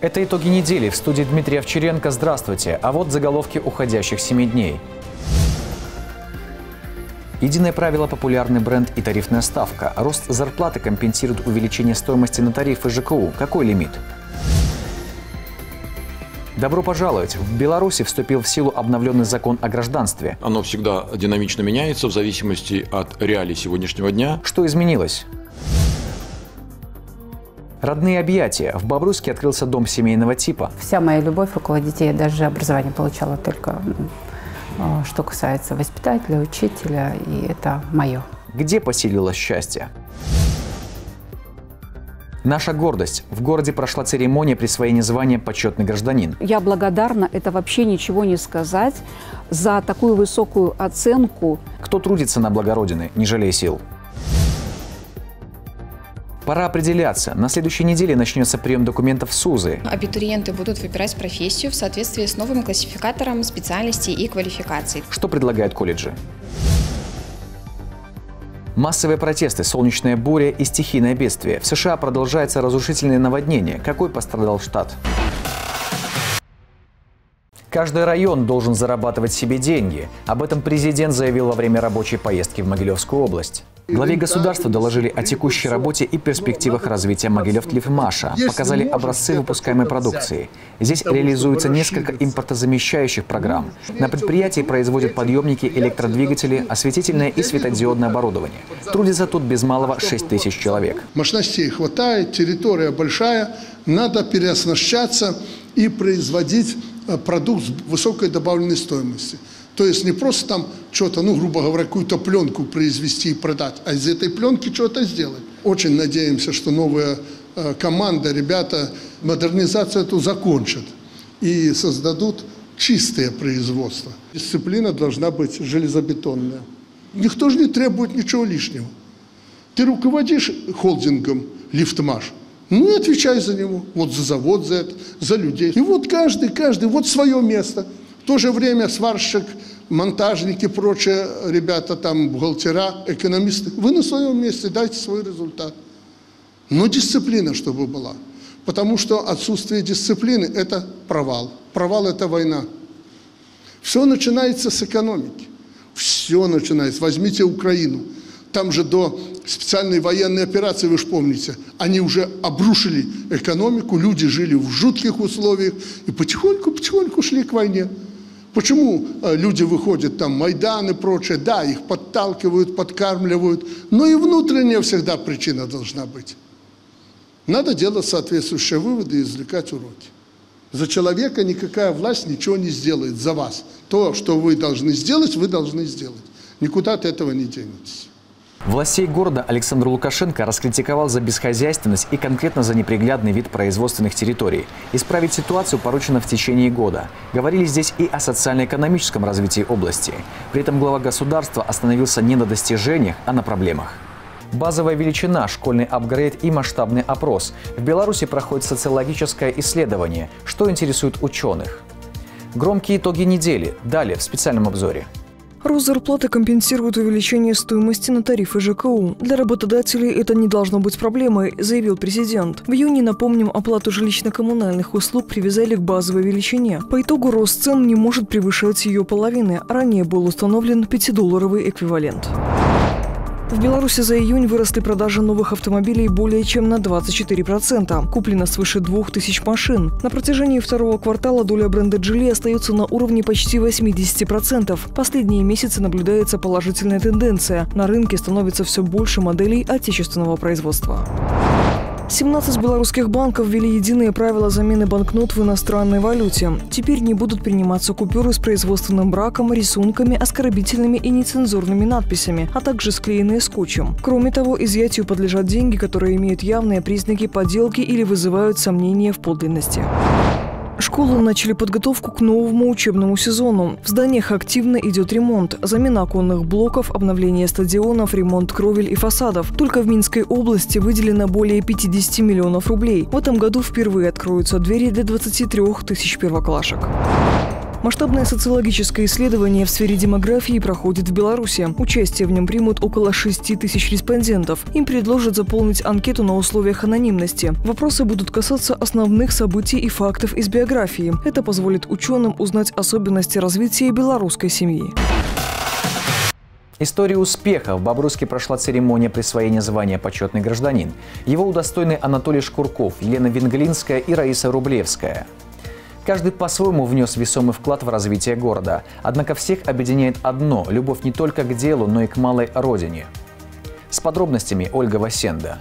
Это итоги недели. В студии Дмитрий Овчаренко. Здравствуйте. А вот заголовки уходящих семи дней. Единое правило – популярный бренд и тарифная ставка. Рост зарплаты компенсирует увеличение стоимости на тарифы ЖКУ. Какой лимит? Добро пожаловать! В Беларуси вступил в силу обновленный закон о гражданстве. Оно всегда динамично меняется в зависимости от реалий сегодняшнего дня. Что изменилось? Родные объятия. В Бобруйске открылся дом семейного типа. Вся моя любовь около детей, я даже образование получала только а, что касается воспитателя, учителя, и это мое. Где поселилось счастье? Наша гордость. В городе прошла церемония присвоения звания «Почетный гражданин». Я благодарна, это вообще ничего не сказать, за такую высокую оценку. Кто трудится на благо Родины, не жалея сил? Пора определяться. На следующей неделе начнется прием документов в СУЗы. Абитуриенты будут выбирать профессию в соответствии с новым классификатором специальностей и квалификаций. Что предлагают колледжи? Массовые протесты, солнечная буря и стихийное бедствие. В США продолжается разрушительное наводнение. Какой пострадал штат? Каждый район должен зарабатывать себе деньги. Об этом президент заявил во время рабочей поездки в Могилевскую область. Главе государства доложили о текущей работе и перспективах развития Могилев Тлифмаша, показали образцы выпускаемой продукции. Здесь реализуется несколько импортозамещающих программ. На предприятии производят подъемники, электродвигатели, осветительное и светодиодное оборудование. Трудится тут без малого 6 тысяч человек. Мощностей хватает, территория большая, надо переоснащаться и производить продукт с высокой добавленной стоимостью. То есть не просто там что-то, ну, грубо говоря, какую-то пленку произвести и продать, а из этой пленки что-то сделать. Очень надеемся, что новая э, команда, ребята, модернизацию эту закончат и создадут чистое производство. Дисциплина должна быть железобетонная. Никто же не требует ничего лишнего. Ты руководишь холдингом «Лифтмаш», ну и отвечай за него. Вот за завод, за это, за людей. И вот каждый, каждый, вот свое место. В то же время сварщик – монтажники, прочие ребята, там, бухгалтера, экономисты, вы на своем месте дайте свой результат. Но дисциплина, чтобы была. Потому что отсутствие дисциплины – это провал. Провал – это война. Все начинается с экономики. Все начинается. Возьмите Украину. Там же до специальной военной операции, вы же помните, они уже обрушили экономику, люди жили в жутких условиях и потихоньку-потихоньку шли к войне. Почему э, люди выходят там, Майдан и прочее, да, их подталкивают, подкармливают, но и внутренняя всегда причина должна быть. Надо делать соответствующие выводы и извлекать уроки. За человека никакая власть ничего не сделает за вас. То, что вы должны сделать, вы должны сделать. Никуда от этого не денетесь. Властей города Александр Лукашенко раскритиковал за бесхозяйственность и конкретно за неприглядный вид производственных территорий. Исправить ситуацию поручено в течение года. Говорили здесь и о социально-экономическом развитии области. При этом глава государства остановился не на достижениях, а на проблемах. Базовая величина, школьный апгрейд и масштабный опрос. В Беларуси проходит социологическое исследование. Что интересует ученых? Громкие итоги недели. Далее в специальном обзоре. Рост зарплаты компенсирует увеличение стоимости на тарифы ЖКУ. Для работодателей это не должно быть проблемой, заявил президент. В июне, напомним, оплату жилищно-коммунальных услуг привязали к базовой величине. По итогу рост цен не может превышать ее половины. Ранее был установлен 5-долларовый эквивалент. В Беларуси за июнь выросли продажи новых автомобилей более чем на 24%. Куплено свыше 2000 машин. На протяжении второго квартала доля бренда Джили остается на уровне почти 80%. Последние месяцы наблюдается положительная тенденция. На рынке становится все больше моделей отечественного производства. 17 белорусских банков ввели единые правила замены банкнот в иностранной валюте. Теперь не будут приниматься купюры с производственным браком, рисунками, оскорбительными и нецензурными надписями, а также склеенные скотчем. Кроме того, изъятию подлежат деньги, которые имеют явные признаки подделки или вызывают сомнения в подлинности. Школы начали подготовку к новому учебному сезону. В зданиях активно идет ремонт. Замена оконных блоков, обновление стадионов, ремонт кровель и фасадов. Только в Минской области выделено более 50 миллионов рублей. В этом году впервые откроются двери для 23 тысяч первоклашек. Масштабное социологическое исследование в сфере демографии проходит в Беларуси. Участие в нем примут около 6 тысяч респондентов. Им предложат заполнить анкету на условиях анонимности. Вопросы будут касаться основных событий и фактов из биографии. Это позволит ученым узнать особенности развития белорусской семьи. История успеха. В Бобруйске прошла церемония присвоения звания «Почетный гражданин». Его удостоены Анатолий Шкурков, Елена Венглинская и Раиса Рублевская. Каждый по-своему внес весомый вклад в развитие города. Однако всех объединяет одно – любовь не только к делу, но и к малой родине. С подробностями Ольга Васенда.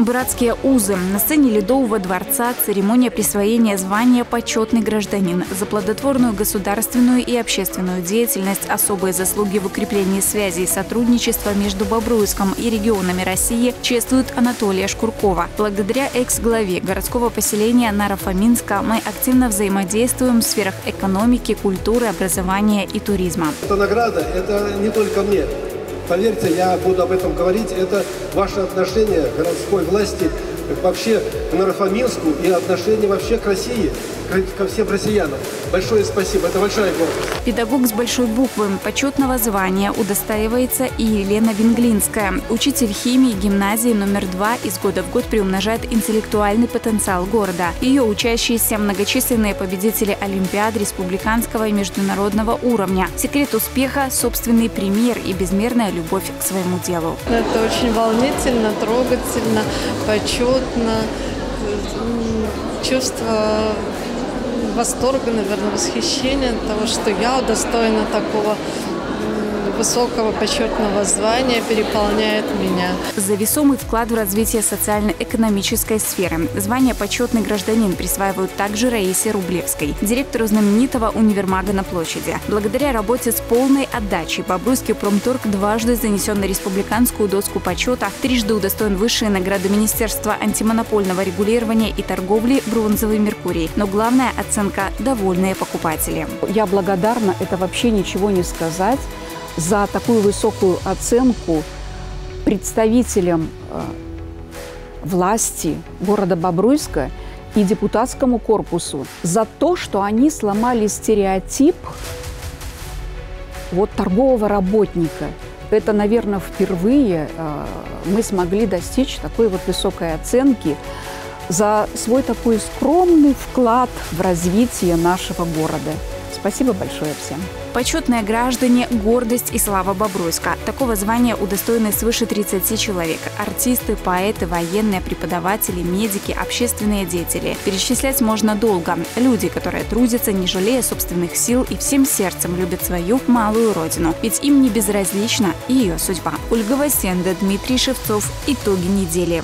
Братские узы. На сцене Ледового дворца церемония присвоения звания «Почетный гражданин» за плодотворную государственную и общественную деятельность, особые заслуги в укреплении связей и сотрудничества между Бобруйском и регионами России чествует Анатолия Шкуркова. Благодаря экс-главе городского поселения Нарафаминска мы активно взаимодействуем в сферах экономики, культуры, образования и туризма. Эта награда – это не только мне. Поверьте, я буду об этом говорить. Это ваше отношение городской власти вообще к Нарафаминску и отношение вообще к России ко всем россиянам. Большое спасибо, это большая гордость. Педагог с большой буквы почетного звания удостаивается и Елена Венглинская. Учитель химии гимназии номер два из года в год приумножает интеллектуальный потенциал города. Ее учащиеся многочисленные победители Олимпиад республиканского и международного уровня. Секрет успеха – собственный пример и безмерная любовь к своему делу. Это очень волнительно, трогательно, почетно. Чувство восторга, наверное, восхищения от того, что я удостоена такого высокого почетного звания переполняет меня. За весомый вклад в развитие социально-экономической сферы звание «Почетный гражданин» присваивают также Раисе Рублевской, директору знаменитого универмага на площади. Благодаря работе с полной отдачей Бобруйский промторг дважды занесен на республиканскую доску почета, трижды удостоен высшие награды Министерства антимонопольного регулирования и торговли «Бронзовый Меркурий». Но главная оценка – довольные покупатели. Я благодарна, это вообще ничего не сказать за такую высокую оценку представителям э, власти города Бобруйска и депутатскому корпусу за то, что они сломали стереотип вот торгового работника. Это, наверное, впервые э, мы смогли достичь такой вот высокой оценки за свой такой скромный вклад в развитие нашего города. Спасибо большое всем. Почетные граждане – гордость и слава Бобруйска. Такого звания удостоены свыше 30 человек. Артисты, поэты, военные, преподаватели, медики, общественные деятели. Перечислять можно долго. Люди, которые трудятся, не жалея собственных сил и всем сердцем любят свою малую родину. Ведь им не безразлична ее судьба. Ольга Васенда, Дмитрий Шевцов. Итоги недели.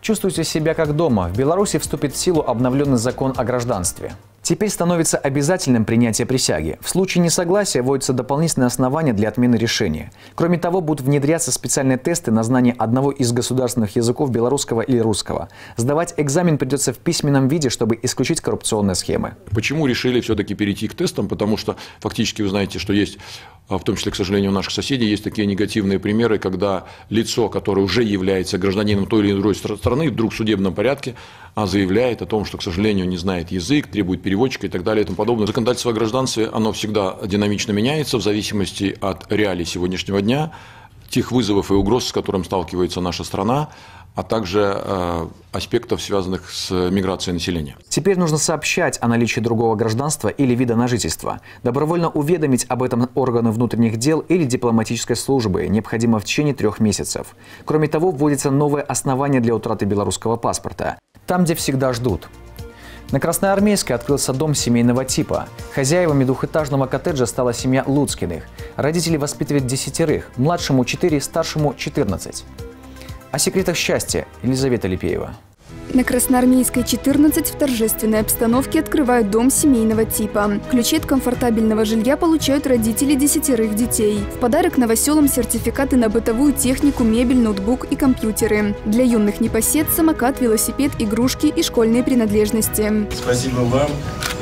Чувствуйте себя как дома. В Беларуси вступит в силу обновленный закон о гражданстве. Теперь становится обязательным принятие присяги. В случае несогласия вводятся дополнительные основания для отмены решения. Кроме того, будут внедряться специальные тесты на знание одного из государственных языков белорусского или русского. Сдавать экзамен придется в письменном виде, чтобы исключить коррупционные схемы. Почему решили все-таки перейти к тестам? Потому что фактически вы знаете, что есть в том числе, к сожалению, у наших соседей есть такие негативные примеры, когда лицо, которое уже является гражданином той или другой страны, вдруг в судебном порядке а заявляет о том, что, к сожалению, не знает язык, требует переводчика и так далее и тому подобное. Законодательство о гражданстве, оно всегда динамично меняется в зависимости от реалий сегодняшнего дня, тех вызовов и угроз, с которым сталкивается наша страна, а также э, аспектов, связанных с миграцией населения. Теперь нужно сообщать о наличии другого гражданства или вида на жительство. Добровольно уведомить об этом органы внутренних дел или дипломатической службы необходимо в течение трех месяцев. Кроме того, вводится новое основание для утраты белорусского паспорта. Там, где всегда ждут. На Красноармейской открылся дом семейного типа. Хозяевами двухэтажного коттеджа стала семья Луцкиных. Родители воспитывают десятерых, младшему 4, старшему 14. О секретах счастья Елизавета Липеева. На Красноармейской 14 в торжественной обстановке открывают дом семейного типа. Ключи от комфортабельного жилья получают родители десятерых детей. В подарок новоселам сертификаты на бытовую технику, мебель, ноутбук и компьютеры. Для юных непосед – самокат, велосипед, игрушки и школьные принадлежности. Спасибо вам,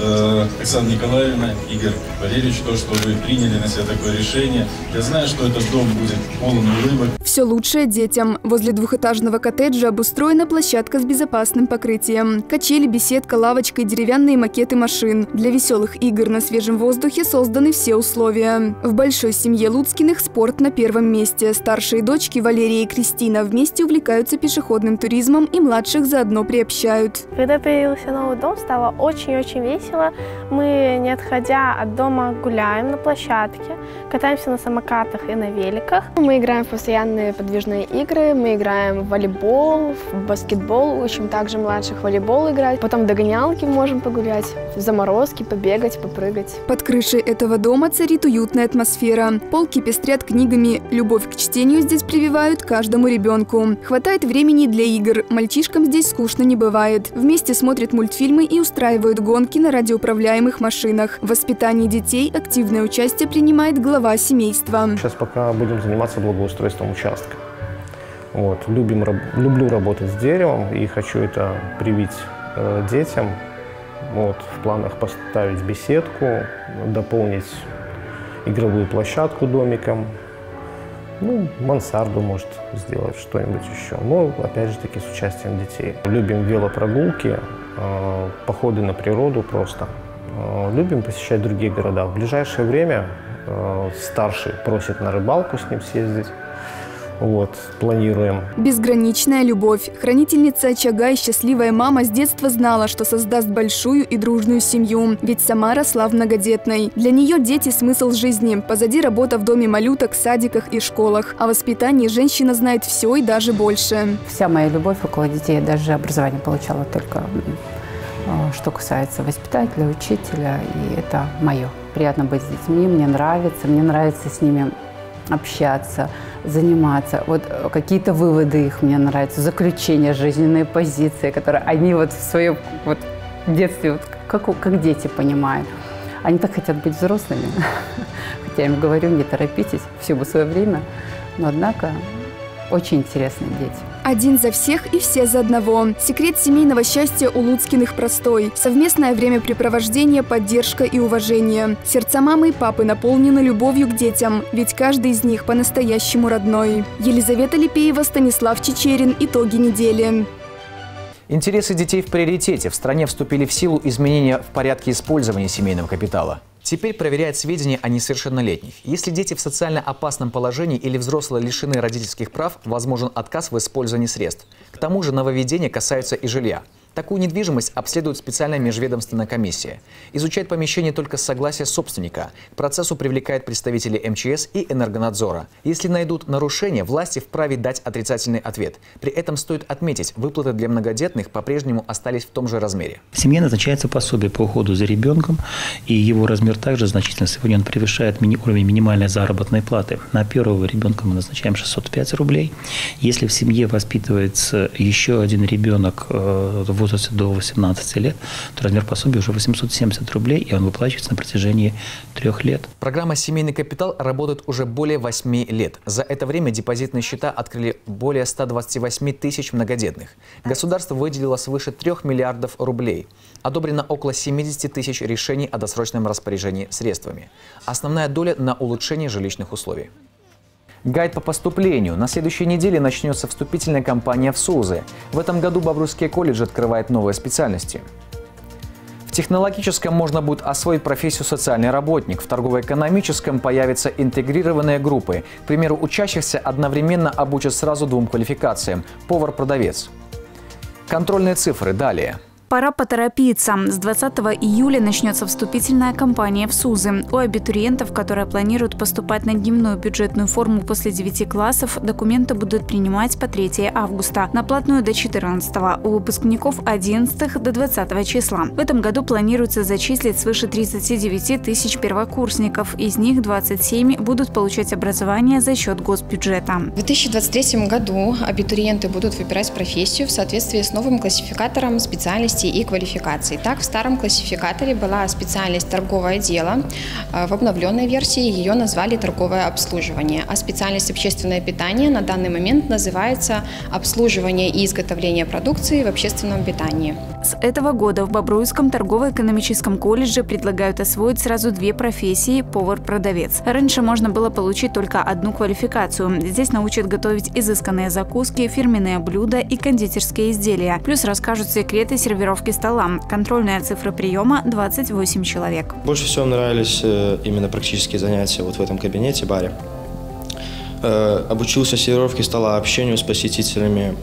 э, Александра Николаевна, Игорь Валерьевич, то, что вы приняли на себя такое решение. Я знаю, что этот дом будет полон улыбок. Все лучшее детям. Возле двухэтажного коттеджа обустроена площадка с безопасностью безопасным покрытием. Качели, беседка, лавочка и деревянные макеты машин. Для веселых игр на свежем воздухе созданы все условия. В большой семье Луцкиных спорт на первом месте. Старшие дочки Валерия и Кристина вместе увлекаются пешеходным туризмом и младших заодно приобщают. Когда появился новый дом, стало очень-очень весело. Мы, не отходя от дома, гуляем на площадке, катаемся на самокатах и на великах. Мы играем в постоянные подвижные игры, мы играем в волейбол, в баскетбол, учим также младших волейбол играть. Потом в догонялки можем погулять, в заморозки, побегать, попрыгать. Под крышей этого дома царит уютная атмосфера. Полки пестрят книгами. Любовь к чтению здесь прививают каждому ребенку. Хватает времени для игр. Мальчишкам здесь скучно не бывает. Вместе смотрят мультфильмы и устраивают гонки на радиоуправляемых машинах. В воспитании детей активное участие принимает глава семейства. Сейчас пока будем заниматься благоустройством участка. Вот. Любим, люблю работать с деревом и хочу это привить э, детям. Вот. В планах поставить беседку, дополнить игровую площадку домиком, ну, мансарду может сделать что-нибудь еще. Но, опять же таки, с участием детей. Любим велопрогулки, э, походы на природу просто. Э, любим посещать другие города. В ближайшее время э, старший просит на рыбалку с ним съездить. Вот, планируем. Безграничная любовь. Хранительница очага и счастливая мама с детства знала, что создаст большую и дружную семью. Ведь сама росла в многодетной. Для нее дети – смысл жизни. Позади работа в доме малюток, садиках и школах. О воспитании женщина знает все и даже больше. Вся моя любовь около детей, я даже образование получала только а, что касается воспитателя, учителя, и это мое. Приятно быть с детьми, мне нравится, мне нравится с ними общаться, заниматься. Вот э, какие-то выводы их мне нравятся, заключения, жизненные позиции, которые они вот в своем вот детстве, вот как, как дети понимают. Они так хотят быть взрослыми. Хотя я им говорю, не торопитесь, все бы свое время. Но однако очень интересные дети. Один за всех и все за одного. Секрет семейного счастья у Луцкиных простой. Совместное времяпрепровождение, поддержка и уважение. Сердца мамы и папы наполнены любовью к детям, ведь каждый из них по-настоящему родной. Елизавета Липеева, Станислав Чечерин. Итоги недели. Интересы детей в приоритете. В стране вступили в силу изменения в порядке использования семейного капитала. Теперь проверяют сведения о несовершеннолетних. Если дети в социально опасном положении или взрослые лишены родительских прав, возможен отказ в использовании средств. К тому же нововведения касаются и жилья. Такую недвижимость обследует специальная межведомственная комиссия. Изучает помещение только с согласия собственника. К процессу привлекает представителей МЧС и Энергонадзора. Если найдут нарушения, власти вправе дать отрицательный ответ. При этом стоит отметить, выплаты для многодетных по-прежнему остались в том же размере. В семье назначается пособие по уходу за ребенком, и его размер также значительно. Сегодня он превышает мини уровень минимальной заработной платы. На первого ребенка мы назначаем 605 рублей. Если в семье воспитывается еще один ребенок э, в возрасте до 18 лет, то размер пособия уже 870 рублей, и он выплачивается на протяжении трех лет. Программа «Семейный капитал» работает уже более 8 лет. За это время депозитные счета открыли более 128 тысяч многодетных. Государство выделило свыше 3 миллиардов рублей. Одобрено около 70 тысяч решений о досрочном распоряжении средствами. Основная доля на улучшение жилищных условий. Гайд по поступлению. На следующей неделе начнется вступительная кампания в СУЗы. В этом году Бобруйский колледж открывает новые специальности. В технологическом можно будет освоить профессию социальный работник. В торгово-экономическом появятся интегрированные группы. К примеру, учащихся одновременно обучат сразу двум квалификациям – повар-продавец. Контрольные цифры далее – Пора поторопиться. С 20 июля начнется вступительная кампания в СУЗы. У абитуриентов, которые планируют поступать на дневную бюджетную форму после 9 классов, документы будут принимать по 3 августа, на платную до 14, у выпускников 11 до 20 числа. В этом году планируется зачислить свыше 39 тысяч первокурсников. Из них 27 будут получать образование за счет госбюджета. В 2023 году абитуриенты будут выбирать профессию в соответствии с новым классификатором специальностей специальностей и квалификаций. Так, в старом классификаторе была специальность торговое дело. Э, в обновленной версии ее назвали торговое обслуживание. А специальность общественное питание на данный момент называется обслуживание и изготовление продукции в общественном питании. С этого года в Бобруйском торгово-экономическом колледже предлагают освоить сразу две профессии – повар-продавец. Раньше можно было получить только одну квалификацию. Здесь научат готовить изысканные закуски, фирменные блюда и кондитерские изделия. Плюс расскажут секреты сервировки стола. Контрольная цифра приема – 28 человек. Больше всего нравились э, именно практические занятия вот в этом кабинете, баре. Э, обучился сервировке стола, общению с посетителями,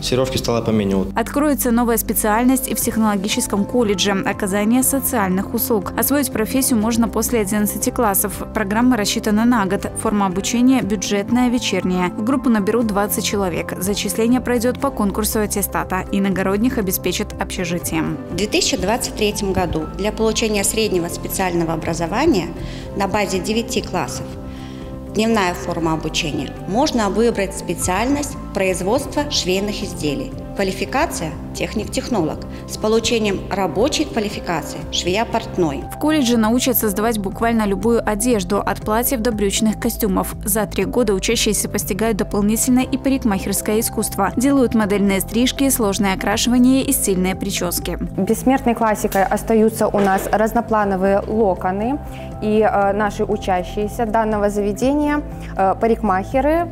сервировки стола по меню. Откроется новая специальность и в технологическом колледже – оказание социальных услуг. Освоить профессию можно после 11 классов. Программа рассчитана на год. Форма обучения – бюджетная, вечерняя. В группу наберут 20 человек. Зачисление пройдет по конкурсу аттестата. Иногородних обеспечат общежитием. В 2023 году для получения среднего специального образования на базе 9 классов дневная форма обучения, можно выбрать специальность производства швейных изделий. Квалификация – техник-технолог с получением рабочей квалификации – швея-портной. В колледже научат создавать буквально любую одежду, от платьев до брючных костюмов. За три года учащиеся постигают дополнительное и парикмахерское искусство. Делают модельные стрижки, сложное окрашивание и стильные прически. Бессмертной классикой остаются у нас разноплановые локоны. И э, наши учащиеся данного заведения, э, парикмахеры,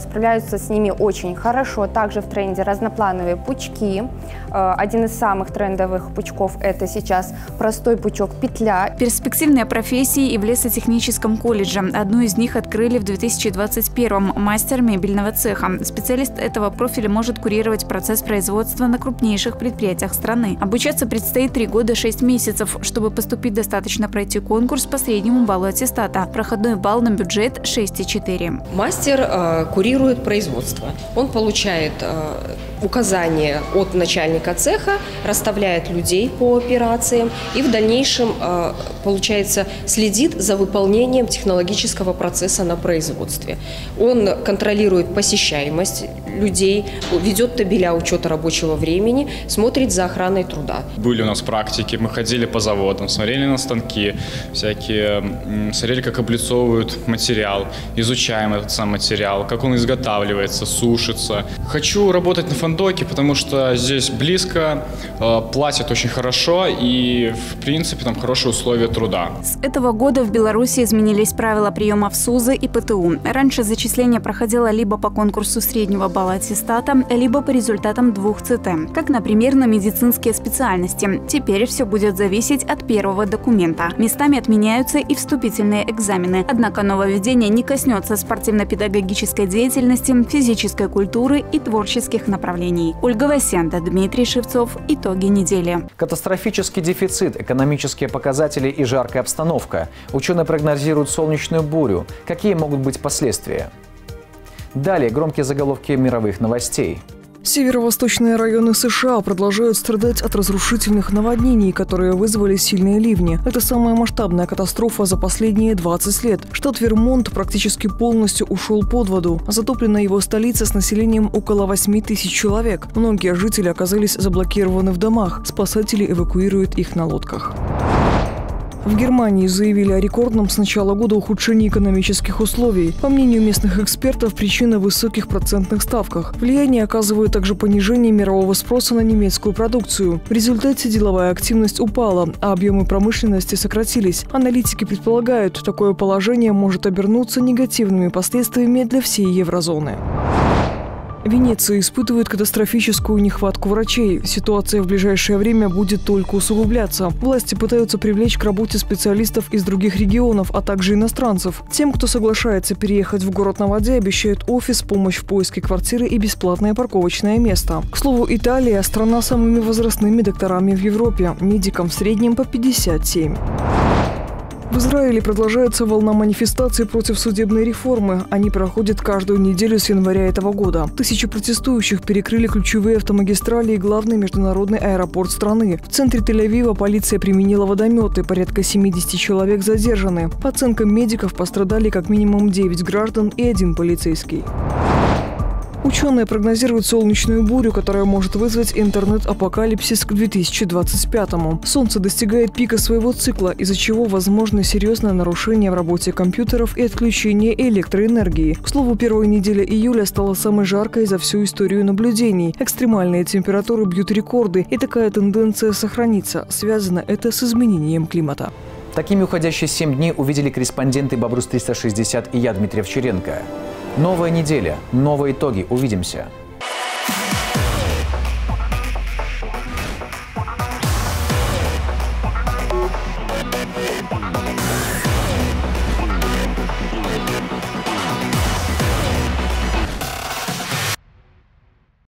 справляются с ними очень хорошо. Также в тренде разноплановые пучки. Э, один из самых трендовых пучков – это сейчас простой пучок петля. Перспективные профессии и в лесотехническом колледже. Одну из них открыли в 2021-м – мастер мебельного цеха. Специалист этого профиля может курировать процесс производства на крупнейших предприятиях страны. Обучаться предстоит 3 года 6 месяцев. Чтобы поступить, достаточно пройти конкурс по среднему баллу аттестата. Проходной балл на бюджет 6,4. Мастер э, курирует производство. Он получает э, указания от начальника цеха, расставляет людей по операциям и в дальнейшем, э, получается, следит за выполнением технологического процесса на производстве. Он контролирует посещаемость людей, ведет табеля учета рабочего времени, смотрит за охраной труда. Были у нас практики, мы ходили по заводам, смотрели на станки, всякие, смотрели, как облицовывают материал, изучаем этот сам материал, как он изготавливается, сушится. Хочу работать на фандоке, потому что здесь близко, э, платят очень хорошо и, в принципе, там хорошие условия труда. С этого года в Беларуси изменились правила приема в СУЗы и ПТУ. Раньше зачисление проходило либо по конкурсу среднего балла аттестата, либо по результатам двух ЦТ, как, например, на медицинские специальности. Теперь все будет зависеть от первого документа. Местами отменяются и вступительные экзамены. Однако нововведение не коснется спортивно-педагогической деятельности, физической культуры и творческих направлений. Ольга Васенда, Дмитрий Шевцов. Итоги недели. Катастрофический дефицит, экономические показатели и жаркая обстановка. Ученые прогнозируют солнечную бурю. Какие могут быть последствия? Далее громкие заголовки мировых новостей. Северо-восточные районы США продолжают страдать от разрушительных наводнений, которые вызвали сильные ливни. Это самая масштабная катастрофа за последние 20 лет. Штат Вермонт практически полностью ушел под воду. Затоплена его столица с населением около 8 тысяч человек. Многие жители оказались заблокированы в домах. Спасатели эвакуируют их на лодках. В Германии заявили о рекордном с начала года ухудшении экономических условий. По мнению местных экспертов, причина в высоких процентных ставках. Влияние оказывает также понижение мирового спроса на немецкую продукцию. В результате деловая активность упала, а объемы промышленности сократились. Аналитики предполагают, такое положение может обернуться негативными последствиями для всей еврозоны. Венеция испытывает катастрофическую нехватку врачей. Ситуация в ближайшее время будет только усугубляться. Власти пытаются привлечь к работе специалистов из других регионов, а также иностранцев. Тем, кто соглашается переехать в город на воде, обещают офис, помощь в поиске квартиры и бесплатное парковочное место. К слову, Италия – страна с самыми возрастными докторами в Европе. Медикам в среднем по 57. В Израиле продолжается волна манифестаций против судебной реформы. Они проходят каждую неделю с января этого года. Тысячи протестующих перекрыли ключевые автомагистрали и главный международный аэропорт страны. В центре Тель-Авива полиция применила водометы. Порядка 70 человек задержаны. По оценкам медиков пострадали как минимум 9 граждан и один полицейский. Ученые прогнозируют солнечную бурю, которая может вызвать интернет-апокалипсис к 2025-му. Солнце достигает пика своего цикла, из-за чего возможно серьезное нарушение в работе компьютеров и отключение электроэнергии. К слову, первая неделя июля стала самой жаркой за всю историю наблюдений. Экстремальные температуры бьют рекорды, и такая тенденция сохранится. Связано это с изменением климата. Такими уходящие семь дней увидели корреспонденты «Бобрус-360» и я, Дмитрий Овчаренко. Новая неделя, новые итоги. Увидимся.